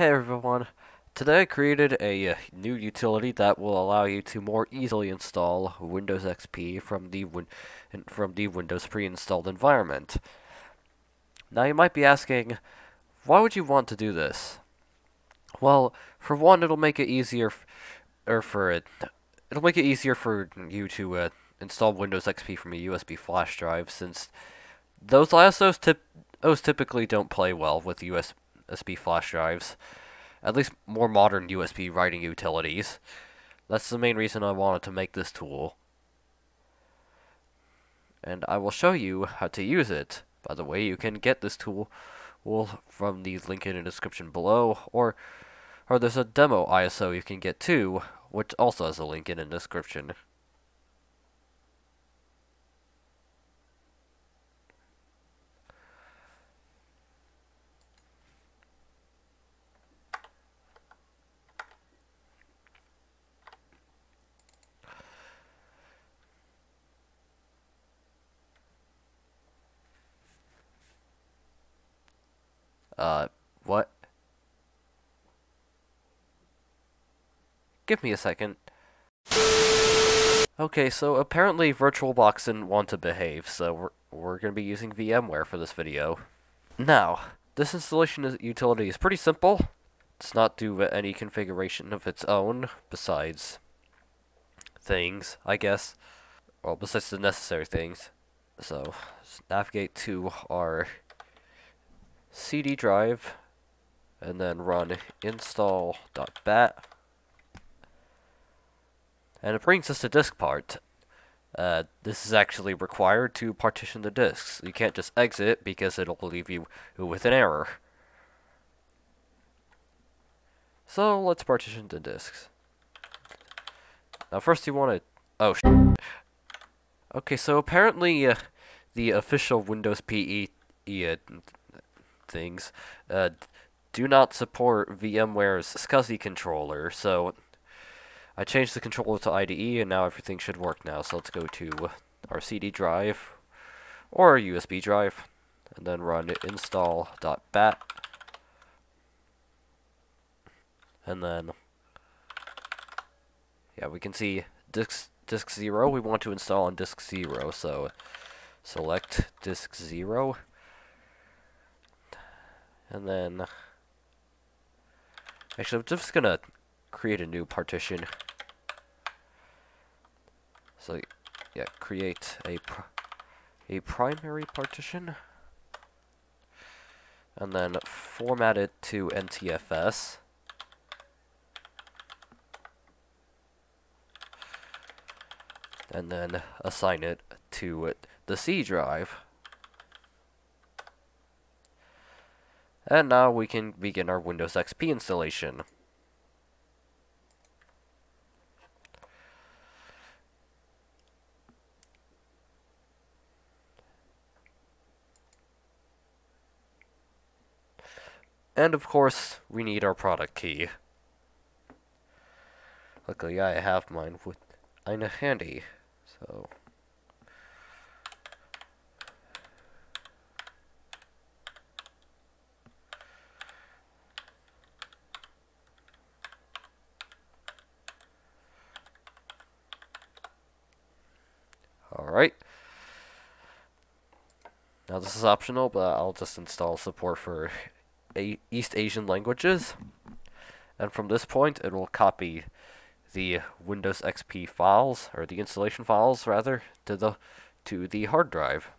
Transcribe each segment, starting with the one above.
Hey everyone, today I created a uh, new utility that will allow you to more easily install Windows XP from the win from the Windows pre-installed environment. Now you might be asking, why would you want to do this? Well, for one, it'll make it easier or for it it'll make it easier for you to uh, install Windows XP from a USB flash drive since those ISOs tip those typically don't play well with USB USB flash drives. At least more modern USB writing utilities. That's the main reason I wanted to make this tool. And I will show you how to use it. By the way, you can get this tool from the link in the description below, or or there's a demo ISO you can get too, which also has a link in the description. Uh, what? Give me a second. Okay, so apparently VirtualBox didn't want to behave, so we're, we're going to be using VMware for this video. Now, this installation utility is pretty simple. It's not do any configuration of its own, besides things, I guess. Well, besides the necessary things. So, navigate to our CD drive, and then run install.bat. And it brings us to DiskPart. Uh, this is actually required to partition the disks. You can't just exit because it'll leave you with an error. So let's partition the disks. Now first you want to... Oh, Okay, so apparently uh, the official Windows PE uh, things. Uh, do not support VMware's SCSI controller, so I changed the controller to IDE, and now everything should work now. So let's go to our CD drive, or USB drive, and then run install.bat, and then, yeah, we can see disk, disk 0, we want to install on disk 0, so select disk 0, and then, actually, I'm just gonna create a new partition. So, yeah, create a pr a primary partition, and then format it to NTFS. And then assign it to the C drive. And now we can begin our Windows XP installation. And of course, we need our product key. Luckily, I have mine with I'm handy, so... Alright. Now this is optional, but I'll just install support for A East Asian languages. And from this point, it will copy the Windows XP files, or the installation files rather, to the to the hard drive.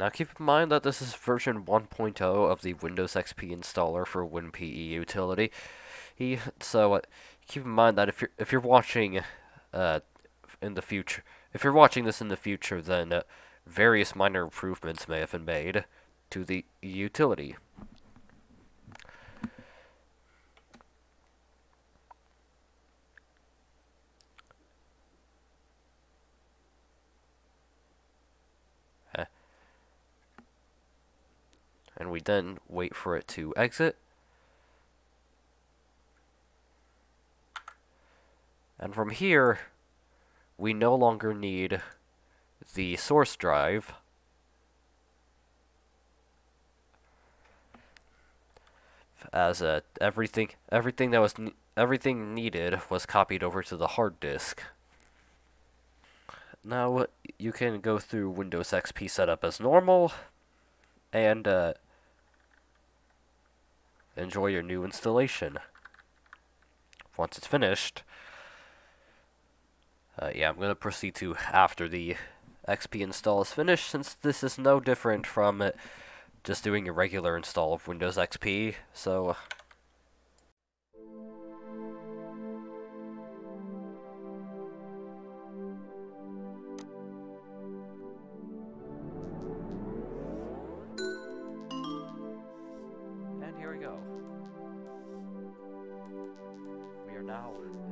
Now keep in mind that this is version 1.0 of the Windows XP installer for WinPE utility. He, so uh, keep in mind that if you're if you're watching uh, in the future, if you're watching this in the future, then uh, various minor improvements may have been made to the utility. and we then wait for it to exit. And from here, we no longer need the source drive. As uh, everything everything that was everything needed was copied over to the hard disk. Now you can go through Windows XP setup as normal and uh, enjoy your new installation. Once it's finished, uh, yeah, I'm going to proceed to after the XP install is finished, since this is no different from uh, just doing a regular install of Windows XP, so now into the Windows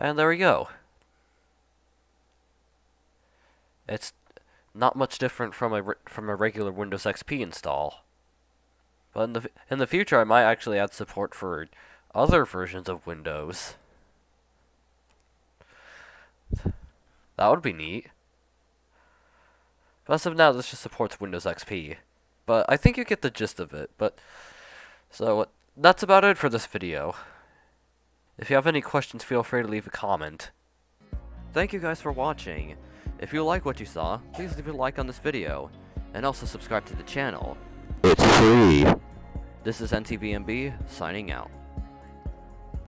And there we go. It's not much different from a from a regular Windows XP install. But in the in the future, I might actually add support for other versions of Windows. That would be neat. But as of now, this just supports Windows XP. But I think you get the gist of it. But so that's about it for this video. If you have any questions, feel free to leave a comment. Thank you guys for watching. If you like what you saw, please leave a like on this video, and also subscribe to the channel. It's free. This is NTVMB, signing out.